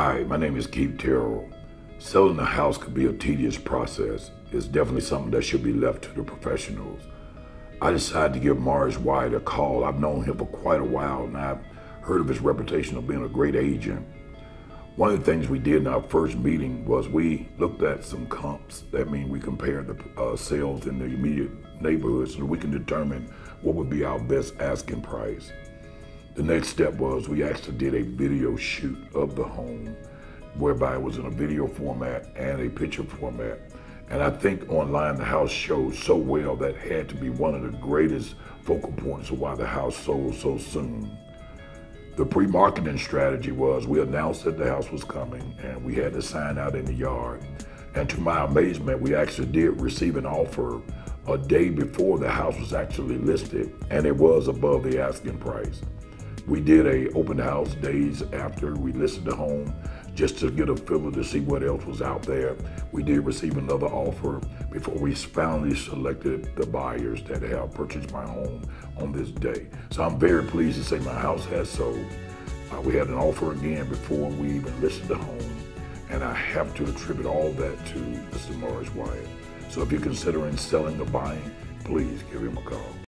Hi, my name is Keith Terrell. Selling a house could be a tedious process. It's definitely something that should be left to the professionals. I decided to give Morris Wyatt a call. I've known him for quite a while and I've heard of his reputation of being a great agent. One of the things we did in our first meeting was we looked at some comps. That means we compared the uh, sales in the immediate neighborhood so we can determine what would be our best asking price. The next step was we actually did a video shoot of the home, whereby it was in a video format and a picture format. And I think online the house showed so well that had to be one of the greatest focal points of why the house sold so soon. The pre-marketing strategy was we announced that the house was coming and we had the sign out in the yard. And to my amazement, we actually did receive an offer a day before the house was actually listed and it was above the asking price. We did a open house days after we listed the home just to get a feel to see what else was out there. We did receive another offer before we finally selected the buyers that have purchased my home on this day. So I'm very pleased to say my house has sold. Uh, we had an offer again before we even listed the home, and I have to attribute all that to Mr. Morris Wyatt. So if you're considering selling or buying, please give him a call.